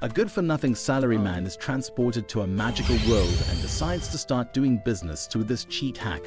A good-for-nothing salaryman is transported to a magical world and decides to start doing business through this cheat hack.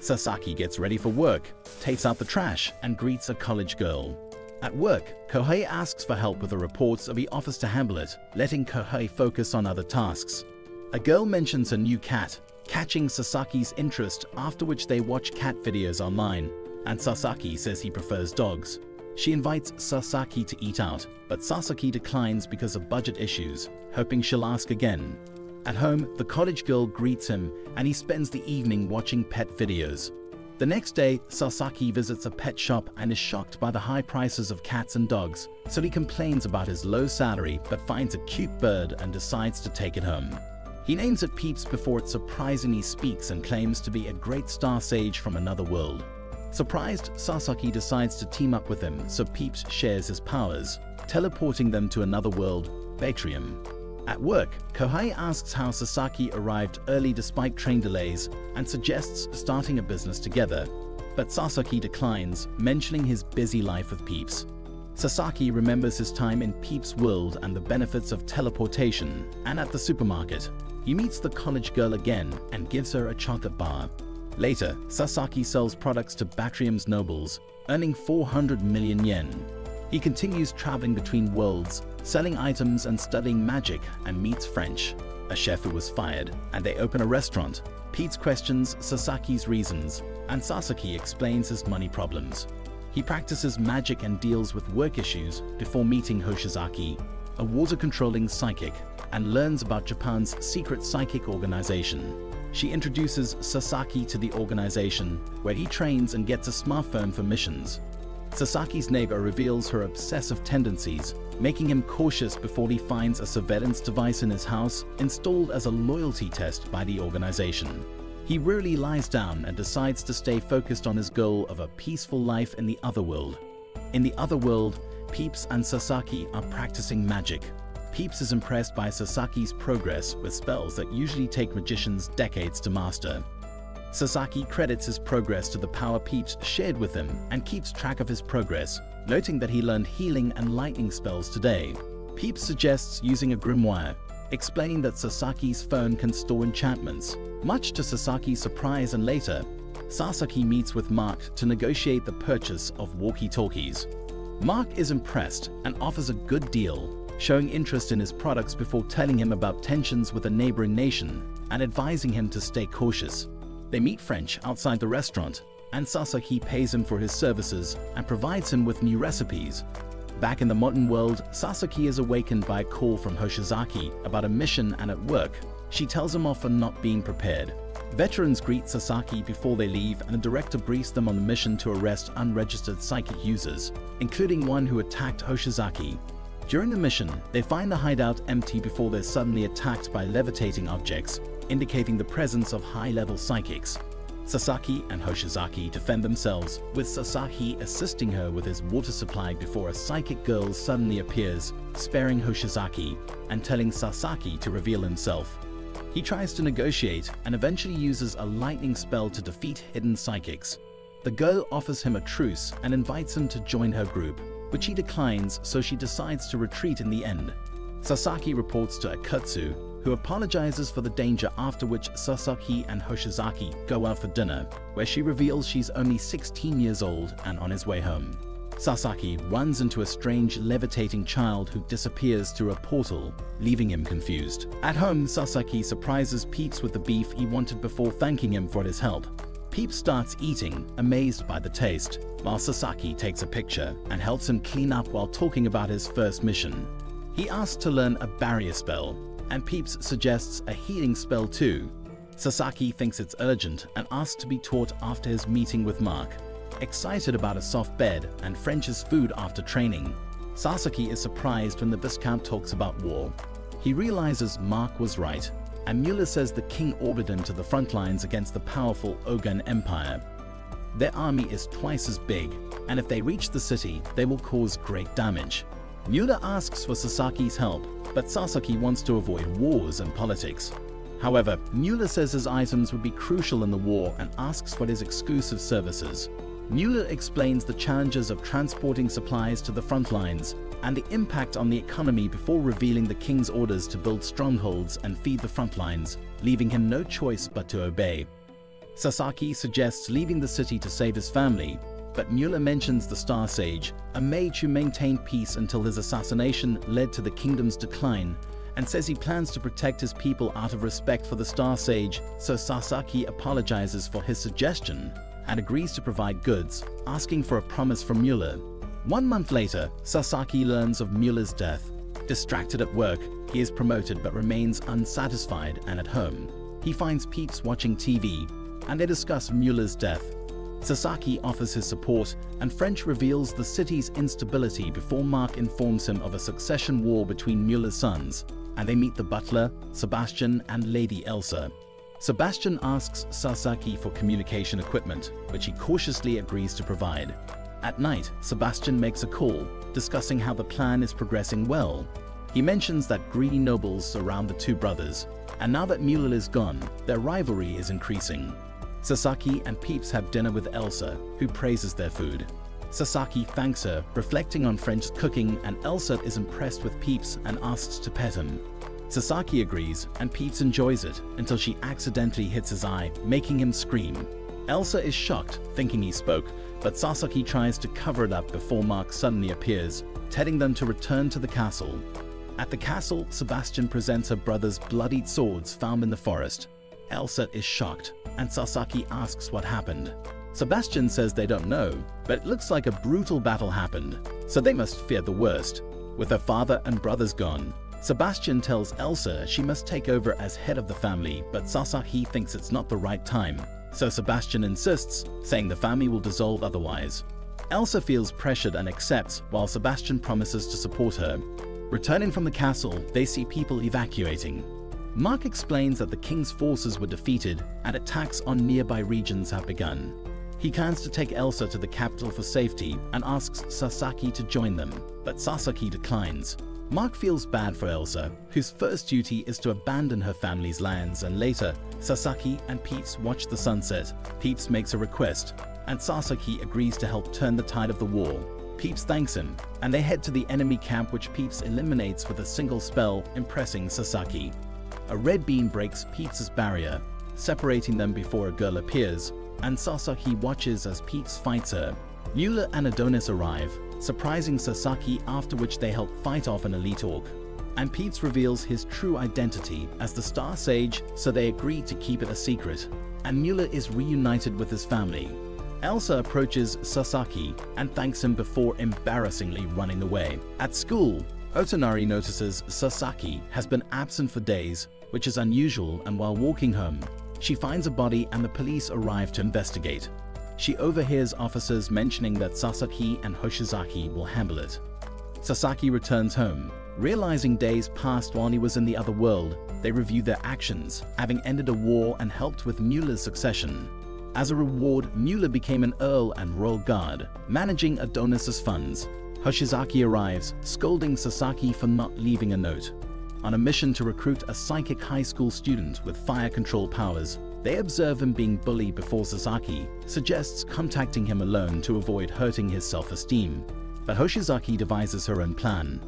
Sasaki gets ready for work, takes out the trash, and greets a college girl. At work, Kohei asks for help with the reports so he offers to handle it, letting Kohei focus on other tasks. A girl mentions a new cat, catching Sasaki's interest after which they watch cat videos online, and Sasaki says he prefers dogs. She invites Sasaki to eat out, but Sasaki declines because of budget issues, hoping she'll ask again. At home, the college girl greets him and he spends the evening watching pet videos. The next day, Sasaki visits a pet shop and is shocked by the high prices of cats and dogs, so he complains about his low salary but finds a cute bird and decides to take it home. He names it Peeps before it surprisingly speaks and claims to be a great star sage from another world. Surprised, Sasaki decides to team up with him so Peeps shares his powers, teleporting them to another world, Batrium. At work, Kohai asks how Sasaki arrived early despite train delays and suggests starting a business together. But Sasaki declines, mentioning his busy life with Peeps. Sasaki remembers his time in Peeps' world and the benefits of teleportation, and at the supermarket. He meets the college girl again and gives her a chocolate bar. Later, Sasaki sells products to Batrium's nobles, earning 400 million yen. He continues traveling between worlds, selling items and studying magic and meets French, a chef who was fired, and they open a restaurant. Pete questions Sasaki's reasons, and Sasaki explains his money problems. He practices magic and deals with work issues before meeting Hoshizaki, a water-controlling psychic, and learns about Japan's secret psychic organization. She introduces Sasaki to the organization, where he trains and gets a smartphone for missions. Sasaki's neighbor reveals her obsessive tendencies, making him cautious before he finds a surveillance device in his house installed as a loyalty test by the organization. He rarely lies down and decides to stay focused on his goal of a peaceful life in the other world. In the other world, Peeps and Sasaki are practicing magic, Peeps is impressed by Sasaki's progress with spells that usually take magicians decades to master. Sasaki credits his progress to the power Peeps shared with him and keeps track of his progress, noting that he learned healing and lightning spells today. Peeps suggests using a grimoire, explaining that Sasaki's phone can store enchantments. Much to Sasaki's surprise and later, Sasaki meets with Mark to negotiate the purchase of walkie-talkies. Mark is impressed and offers a good deal, showing interest in his products before telling him about tensions with a neighboring nation and advising him to stay cautious. They meet French outside the restaurant, and Sasaki pays him for his services and provides him with new recipes. Back in the modern world, Sasaki is awakened by a call from Hoshizaki about a mission and at work, she tells him off for not being prepared. Veterans greet Sasaki before they leave and the director briefs them on the mission to arrest unregistered psychic users, including one who attacked Hoshizaki during the mission, they find the hideout empty before they're suddenly attacked by levitating objects, indicating the presence of high-level psychics. Sasaki and Hoshizaki defend themselves, with Sasaki assisting her with his water supply before a psychic girl suddenly appears, sparing Hoshizaki and telling Sasaki to reveal himself. He tries to negotiate and eventually uses a lightning spell to defeat hidden psychics. The girl offers him a truce and invites him to join her group which she declines so she decides to retreat in the end. Sasaki reports to Akutsu, who apologizes for the danger after which Sasaki and Hoshizaki go out for dinner, where she reveals she's only 16 years old and on his way home. Sasaki runs into a strange levitating child who disappears through a portal, leaving him confused. At home, Sasaki surprises Peeps with the beef he wanted before thanking him for his help. Peep starts eating, amazed by the taste, while Sasaki takes a picture and helps him clean up while talking about his first mission. He asks to learn a barrier spell, and Peeps suggests a healing spell too. Sasaki thinks it's urgent and asks to be taught after his meeting with Mark. Excited about a soft bed and French's food after training, Sasaki is surprised when the Viscount talks about war. He realizes Mark was right and Mueller says the king ordered them to the front lines against the powerful Ogun Empire. Their army is twice as big, and if they reach the city, they will cause great damage. Mueller asks for Sasaki's help, but Sasaki wants to avoid wars and politics. However, Mueller says his items would be crucial in the war and asks for his exclusive services. Mueller explains the challenges of transporting supplies to the front lines and the impact on the economy before revealing the king's orders to build strongholds and feed the front lines, leaving him no choice but to obey. Sasaki suggests leaving the city to save his family, but Mueller mentions the Star Sage, a mage who maintained peace until his assassination led to the kingdom's decline, and says he plans to protect his people out of respect for the Star Sage, so Sasaki apologizes for his suggestion and agrees to provide goods, asking for a promise from Mueller. One month later, Sasaki learns of Mueller's death. Distracted at work, he is promoted but remains unsatisfied and at home. He finds Peeps watching TV, and they discuss Mueller's death. Sasaki offers his support, and French reveals the city's instability before Mark informs him of a succession war between Mueller's sons, and they meet the butler, Sebastian, and Lady Elsa. Sebastian asks Sasaki for communication equipment, which he cautiously agrees to provide. At night, Sebastian makes a call, discussing how the plan is progressing well. He mentions that greedy nobles surround the two brothers, and now that Mueller is gone, their rivalry is increasing. Sasaki and Peeps have dinner with Elsa, who praises their food. Sasaki thanks her, reflecting on French's cooking, and Elsa is impressed with Peeps and asks to pet him. Sasaki agrees, and Peeps enjoys it until she accidentally hits his eye, making him scream. Elsa is shocked, thinking he spoke, but Sasaki tries to cover it up before Mark suddenly appears, telling them to return to the castle. At the castle, Sebastian presents her brother's bloodied swords found in the forest. Elsa is shocked, and Sasaki asks what happened. Sebastian says they don't know, but it looks like a brutal battle happened, so they must fear the worst. With her father and brothers gone, Sebastian tells Elsa she must take over as head of the family, but Sasaki thinks it's not the right time, so Sebastian insists, saying the family will dissolve otherwise. Elsa feels pressured and accepts, while Sebastian promises to support her. Returning from the castle, they see people evacuating, Mark explains that the king's forces were defeated and attacks on nearby regions have begun. He plans to take Elsa to the capital for safety and asks Sasaki to join them, but Sasaki declines. Mark feels bad for Elsa, whose first duty is to abandon her family's lands and later, Sasaki and Peeps watch the sunset. Peeps makes a request, and Sasaki agrees to help turn the tide of the war. Peeps thanks him, and they head to the enemy camp which Peeps eliminates with a single spell, impressing Sasaki. A red beam breaks Peeps' barrier, separating them before a girl appears, and Sasaki watches as Peeps fights her. Mueller and Adonis arrive, surprising Sasaki after which they help fight off an elite orc. And Peeps reveals his true identity as the Star Sage, so they agree to keep it a secret. And Mueller is reunited with his family. Elsa approaches Sasaki and thanks him before embarrassingly running away. At school, Otonari notices Sasaki has been absent for days which is unusual, and while walking home, she finds a body and the police arrive to investigate. She overhears officers mentioning that Sasaki and Hoshizaki will handle it. Sasaki returns home. Realizing days passed while he was in the other world, they review their actions, having ended a war and helped with Mueller's succession. As a reward, Mueller became an Earl and Royal Guard, managing Adonis's funds. Hoshizaki arrives, scolding Sasaki for not leaving a note. On a mission to recruit a psychic high school student with fire control powers, they observe him being bullied before Sasaki suggests contacting him alone to avoid hurting his self-esteem. But Hoshizaki devises her own plan.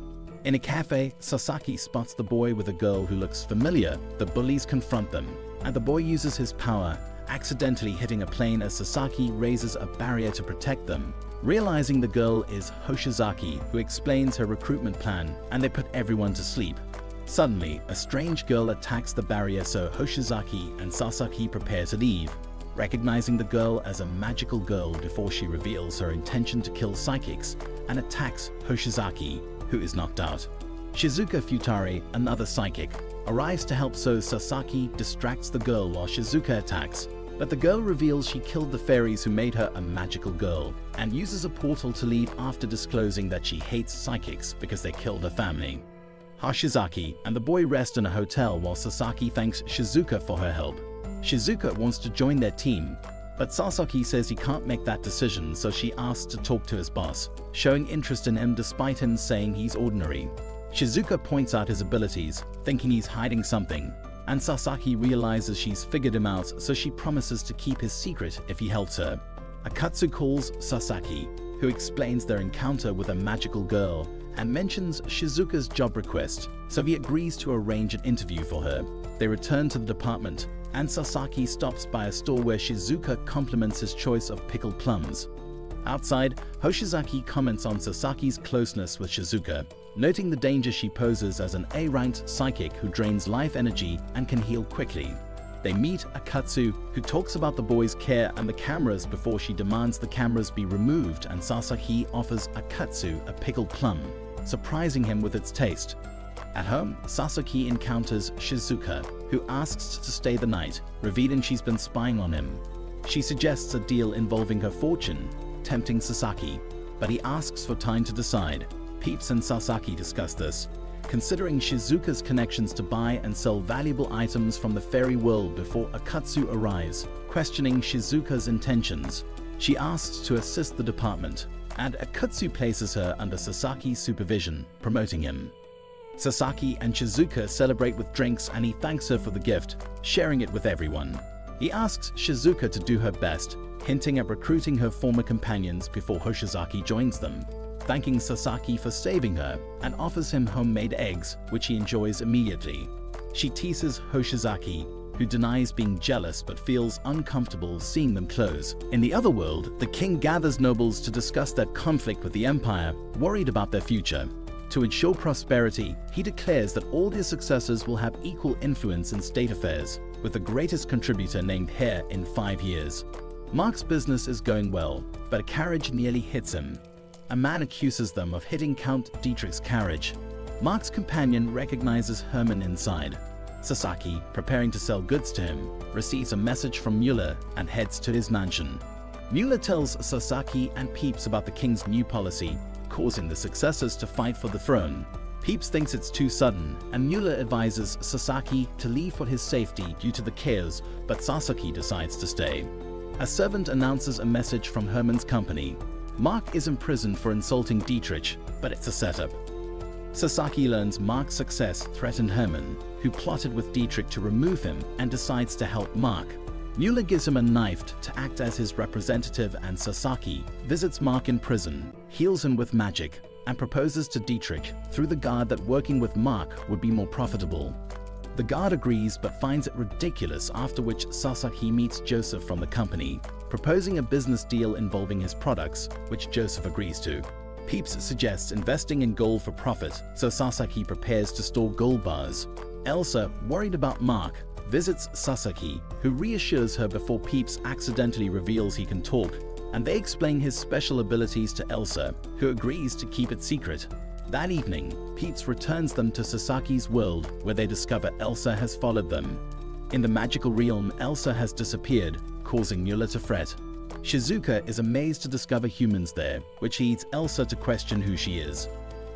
In a cafe, Sasaki spots the boy with a girl who looks familiar. The bullies confront them, and the boy uses his power, accidentally hitting a plane as Sasaki raises a barrier to protect them. Realizing the girl is Hoshizaki, who explains her recruitment plan, and they put everyone to sleep. Suddenly, a strange girl attacks the barrier so Hoshizaki and Sasaki prepare to leave, recognizing the girl as a magical girl before she reveals her intention to kill psychics and attacks Hoshizaki, who is knocked out. Shizuka Futari, another psychic, arrives to help so Sasaki distracts the girl while Shizuka attacks, but the girl reveals she killed the fairies who made her a magical girl and uses a portal to leave after disclosing that she hates psychics because they killed her family. Hoshizaki and the boy rest in a hotel while Sasaki thanks Shizuka for her help. Shizuka wants to join their team, but Sasaki says he can't make that decision so she asks to talk to his boss, showing interest in him despite him saying he's ordinary. Shizuka points out his abilities, thinking he's hiding something, and Sasaki realizes she's figured him out so she promises to keep his secret if he helps her. Akutsu calls Sasaki, who explains their encounter with a magical girl and mentions Shizuka's job request, so he agrees to arrange an interview for her. They return to the department, and Sasaki stops by a store where Shizuka compliments his choice of pickled plums. Outside, Hoshizaki comments on Sasaki's closeness with Shizuka, noting the danger she poses as an A-ranked psychic who drains life energy and can heal quickly. They meet Akutsu, who talks about the boy's care and the cameras before she demands the cameras be removed and Sasaki offers Akutsu a pickled plum, surprising him with its taste. At home, Sasaki encounters Shizuka, who asks to stay the night, revealing she's been spying on him. She suggests a deal involving her fortune, tempting Sasaki, but he asks for time to decide. Peeps and Sasaki discuss this, considering Shizuka's connections to buy and sell valuable items from the fairy world before Akutsu arrives, questioning Shizuka's intentions. She asks to assist the department, and Akutsu places her under Sasaki's supervision, promoting him. Sasaki and Shizuka celebrate with drinks and he thanks her for the gift, sharing it with everyone. He asks Shizuka to do her best, hinting at recruiting her former companions before Hoshizaki joins them thanking Sasaki for saving her and offers him homemade eggs, which he enjoys immediately. She teases Hoshizaki, who denies being jealous but feels uncomfortable seeing them close. In the other world, the king gathers nobles to discuss their conflict with the empire, worried about their future. To ensure prosperity, he declares that all his successors will have equal influence in state affairs, with the greatest contributor named Heir in five years. Mark's business is going well, but a carriage nearly hits him a man accuses them of hitting Count Dietrich's carriage. Mark's companion recognizes Herman inside. Sasaki, preparing to sell goods to him, receives a message from Mueller and heads to his mansion. Mueller tells Sasaki and Peeps about the king's new policy, causing the successors to fight for the throne. Peeps thinks it's too sudden, and Mueller advises Sasaki to leave for his safety due to the chaos, but Sasaki decides to stay. A servant announces a message from Herman's company, Mark is imprisoned for insulting Dietrich, but it's a setup. Sasaki learns Mark's success threatened Herman, who plotted with Dietrich to remove him and decides to help Mark. Mueller gives him a knife to act as his representative and Sasaki visits Mark in prison, heals him with magic, and proposes to Dietrich through the guard that working with Mark would be more profitable. The guard agrees but finds it ridiculous after which Sasaki meets Joseph from the company, proposing a business deal involving his products, which Joseph agrees to. Peeps suggests investing in gold for profit, so Sasaki prepares to store gold bars. Elsa, worried about Mark, visits Sasaki, who reassures her before Peeps accidentally reveals he can talk, and they explain his special abilities to Elsa, who agrees to keep it secret. That evening, Peeps returns them to Sasaki's world where they discover Elsa has followed them. In the magical realm, Elsa has disappeared, causing Mueller to fret. Shizuka is amazed to discover humans there, which leads Elsa to question who she is.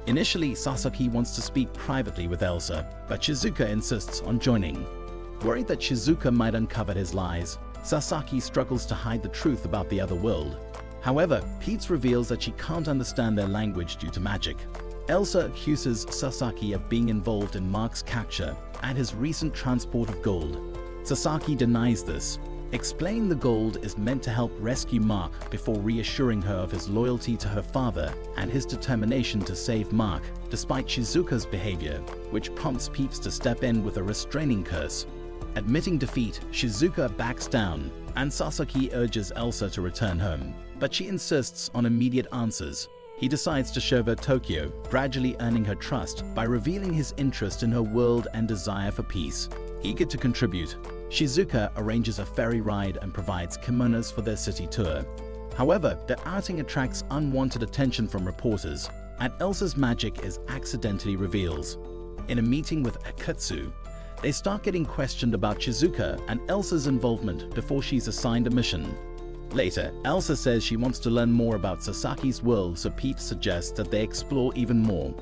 Initially, Sasaki wants to speak privately with Elsa, but Shizuka insists on joining. Worried that Shizuka might uncover his lies, Sasaki struggles to hide the truth about the other world. However, Peeps reveals that she can't understand their language due to magic. Elsa accuses Sasaki of being involved in Mark's capture and his recent transport of gold. Sasaki denies this, explaining the gold is meant to help rescue Mark before reassuring her of his loyalty to her father and his determination to save Mark, despite Shizuka's behavior, which prompts Peeps to step in with a restraining curse. Admitting defeat, Shizuka backs down, and Sasaki urges Elsa to return home, but she insists on immediate answers, he decides to show her Tokyo, gradually earning her trust by revealing his interest in her world and desire for peace. Eager to contribute, Shizuka arranges a ferry ride and provides kimonos for their city tour. However, their outing attracts unwanted attention from reporters, and Elsa's magic is accidentally revealed. In a meeting with Akutsu, they start getting questioned about Shizuka and Elsa's involvement before she's assigned a mission. Later, Elsa says she wants to learn more about Sasaki's world so Pete suggests that they explore even more.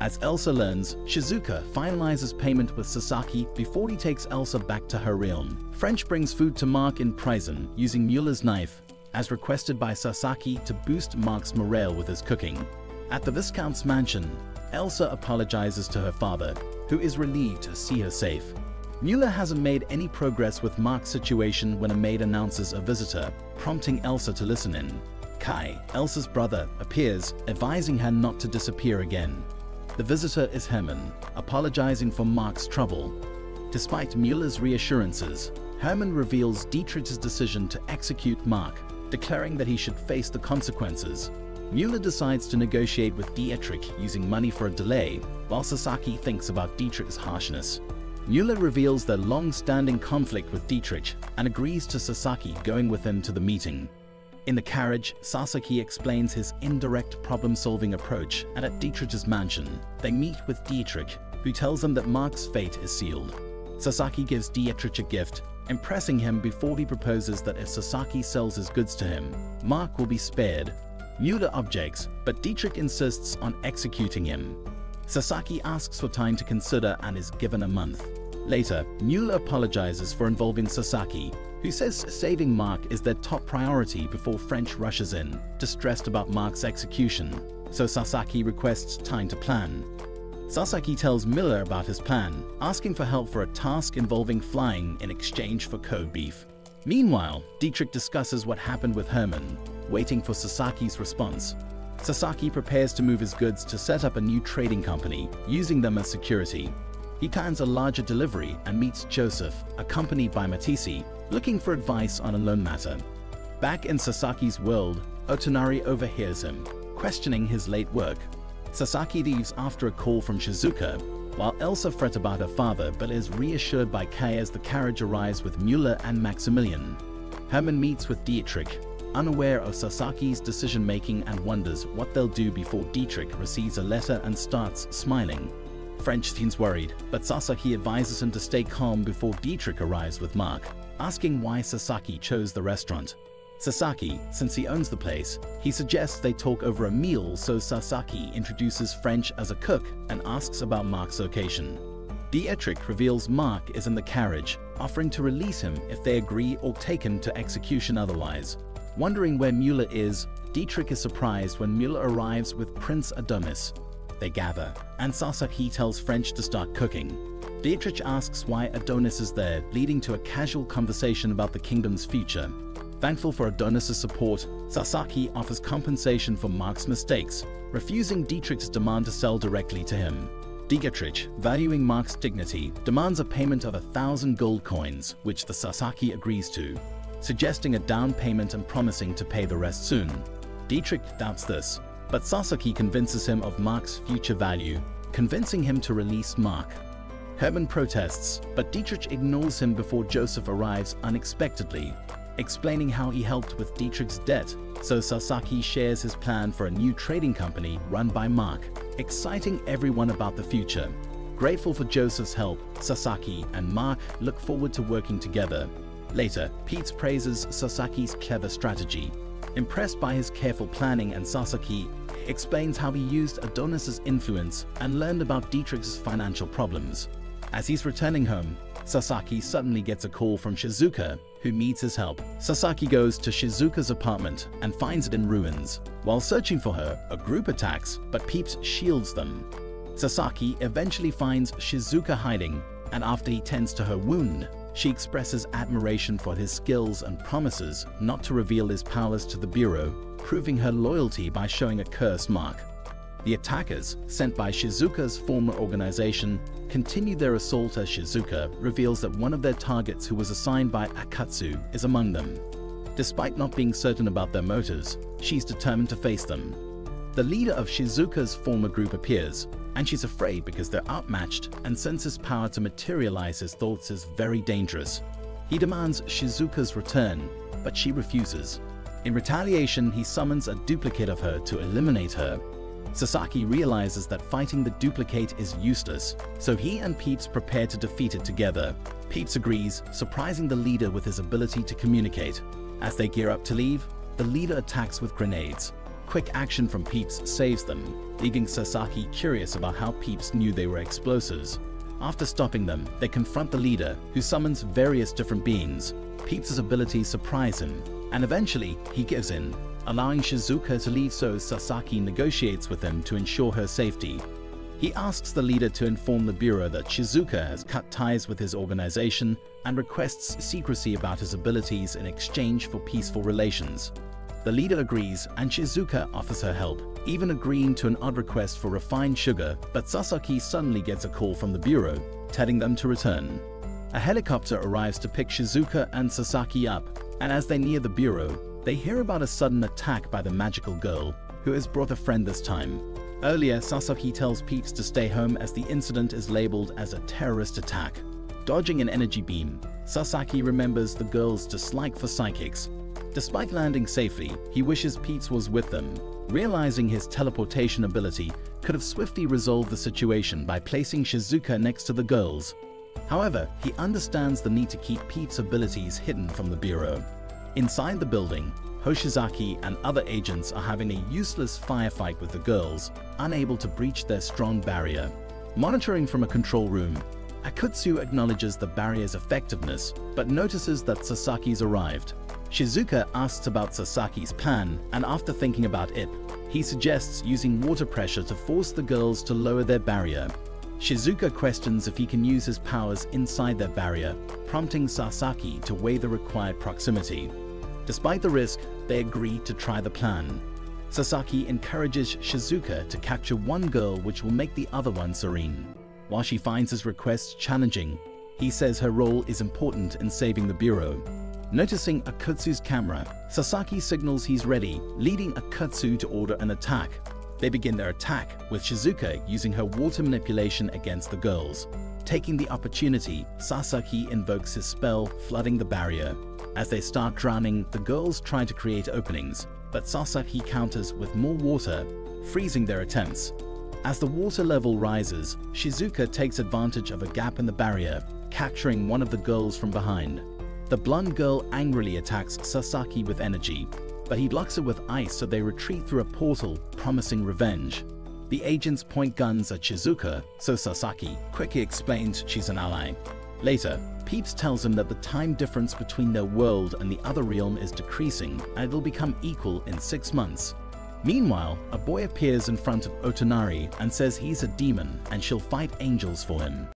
As Elsa learns, Shizuka finalizes payment with Sasaki before he takes Elsa back to her realm. French brings food to Mark in prison using Mueller's knife, as requested by Sasaki to boost Mark's morale with his cooking. At the Viscount's mansion, Elsa apologizes to her father, who is relieved to see her safe. Mueller hasn't made any progress with Mark's situation when a maid announces a visitor, prompting Elsa to listen in. Kai, Elsa's brother, appears, advising her not to disappear again. The visitor is Herman, apologizing for Mark's trouble. Despite Mueller's reassurances, Herman reveals Dietrich's decision to execute Mark, declaring that he should face the consequences. Mueller decides to negotiate with Dietrich using money for a delay, while Sasaki thinks about Dietrich's harshness. Mueller reveals their long-standing conflict with Dietrich and agrees to Sasaki going with him to the meeting. In the carriage, Sasaki explains his indirect problem-solving approach, and at Dietrich's mansion, they meet with Dietrich, who tells them that Mark's fate is sealed. Sasaki gives Dietrich a gift, impressing him before he proposes that if Sasaki sells his goods to him, Mark will be spared. Mueller objects, but Dietrich insists on executing him. Sasaki asks for time to consider and is given a month. Later, Mueller apologizes for involving Sasaki, who says saving Mark is their top priority before French rushes in, distressed about Mark's execution, so Sasaki requests time to plan. Sasaki tells Mueller about his plan, asking for help for a task involving flying in exchange for Kobe beef. Meanwhile, Dietrich discusses what happened with Herman, waiting for Sasaki's response. Sasaki prepares to move his goods to set up a new trading company, using them as security. He plans a larger delivery and meets Joseph, accompanied by Matisse, looking for advice on a loan matter. Back in Sasaki's world, Otonari overhears him, questioning his late work. Sasaki leaves after a call from Shizuka, while Elsa frets about her father but is reassured by Kay as the carriage arrives with Mueller and Maximilian. Herman meets with Dietrich, unaware of Sasaki's decision-making and wonders what they'll do before Dietrich receives a letter and starts smiling. French seems worried, but Sasaki advises him to stay calm before Dietrich arrives with Mark asking why Sasaki chose the restaurant. Sasaki, since he owns the place, he suggests they talk over a meal so Sasaki introduces French as a cook and asks about Mark's location. Dietrich reveals Mark is in the carriage, offering to release him if they agree or take him to execution otherwise. Wondering where Mueller is, Dietrich is surprised when Mueller arrives with Prince Adonis. They gather, and Sasaki tells French to start cooking. Dietrich asks why Adonis is there, leading to a casual conversation about the kingdom's future. Thankful for Adonis' support, Sasaki offers compensation for Mark's mistakes, refusing Dietrich's demand to sell directly to him. Dietrich, valuing Mark's dignity, demands a payment of a thousand gold coins, which the Sasaki agrees to, suggesting a down payment and promising to pay the rest soon. Dietrich doubts this, but Sasaki convinces him of Mark's future value, convincing him to release Mark. Herman protests, but Dietrich ignores him before Joseph arrives unexpectedly, explaining how he helped with Dietrich's debt, so Sasaki shares his plan for a new trading company run by Mark, exciting everyone about the future. Grateful for Joseph's help, Sasaki and Mark look forward to working together. Later, Pete praises Sasaki's clever strategy. Impressed by his careful planning and Sasaki explains how he used Adonis's influence and learned about Dietrich's financial problems. As he's returning home, Sasaki suddenly gets a call from Shizuka, who needs his help. Sasaki goes to Shizuka's apartment and finds it in ruins. While searching for her, a group attacks, but Peeps shields them. Sasaki eventually finds Shizuka hiding, and after he tends to her wound, she expresses admiration for his skills and promises not to reveal his powers to the Bureau, proving her loyalty by showing a curse mark. The attackers, sent by Shizuka's former organization, continue their assault as Shizuka reveals that one of their targets who was assigned by Akutsu is among them. Despite not being certain about their motives, she's determined to face them. The leader of Shizuka's former group appears, and she's afraid because they're outmatched and senses power to materialize his thoughts is very dangerous. He demands Shizuka's return, but she refuses. In retaliation, he summons a duplicate of her to eliminate her Sasaki realizes that fighting the duplicate is useless, so he and Peeps prepare to defeat it together. Peeps agrees, surprising the leader with his ability to communicate. As they gear up to leave, the leader attacks with grenades. Quick action from Peeps saves them, leaving Sasaki curious about how Peeps knew they were explosives. After stopping them, they confront the leader, who summons various different beings. Peeps' abilities surprise him, and eventually he gives in, allowing Shizuka to leave so Sasaki negotiates with him to ensure her safety. He asks the leader to inform the Bureau that Shizuka has cut ties with his organization and requests secrecy about his abilities in exchange for peaceful relations. The leader agrees and Shizuka offers her help, even agreeing to an odd request for refined sugar, but Sasaki suddenly gets a call from the bureau, telling them to return. A helicopter arrives to pick Shizuka and Sasaki up, and as they near the bureau, they hear about a sudden attack by the magical girl, who has brought a friend this time. Earlier, Sasaki tells Peeps to stay home as the incident is labeled as a terrorist attack. Dodging an energy beam, Sasaki remembers the girl's dislike for psychics. Despite landing safely, he wishes Peeps was with them, realizing his teleportation ability could have swiftly resolved the situation by placing Shizuka next to the girls. However, he understands the need to keep Peeps' abilities hidden from the Bureau. Inside the building, Hoshizaki and other agents are having a useless firefight with the girls, unable to breach their strong barrier. Monitoring from a control room, Akutsu acknowledges the barrier's effectiveness, but notices that Sasaki's arrived. Shizuka asks about Sasaki's plan, and after thinking about it, he suggests using water pressure to force the girls to lower their barrier. Shizuka questions if he can use his powers inside their barrier, prompting Sasaki to weigh the required proximity. Despite the risk, they agree to try the plan. Sasaki encourages Shizuka to capture one girl which will make the other one serene. While she finds his request challenging, he says her role is important in saving the Bureau. Noticing Akutsu's camera, Sasaki signals he's ready, leading Akutsu to order an attack. They begin their attack, with Shizuka using her water manipulation against the girls. Taking the opportunity, Sasaki invokes his spell, flooding the barrier. As they start drowning, the girls try to create openings, but Sasaki counters with more water, freezing their attempts. As the water level rises, Shizuka takes advantage of a gap in the barrier, capturing one of the girls from behind. The blonde girl angrily attacks Sasaki with energy, but he blocks it with ice so they retreat through a portal, promising revenge. The agents point guns at Shizuka, so Sasaki quickly explains she's an ally. Later, Peeps tells him that the time difference between their world and the other realm is decreasing and it'll become equal in six months. Meanwhile, a boy appears in front of Otonari and says he's a demon and she'll fight angels for him.